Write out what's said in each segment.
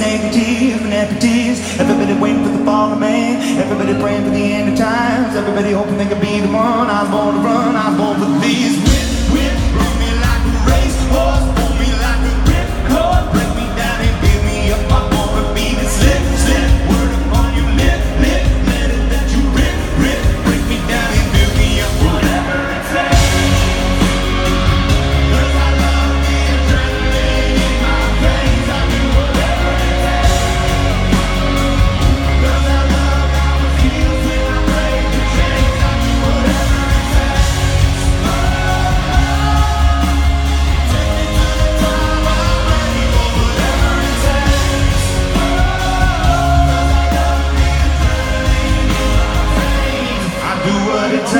negative Negative, amputees. Everybody waiting for the fall of man. Everybody praying for the end of times. Everybody hoping they could be the one I was born to run. Every time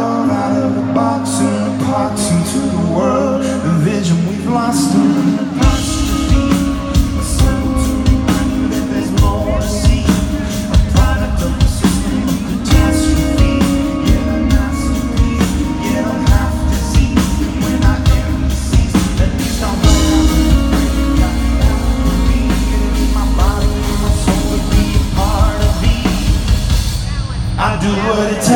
what it takes.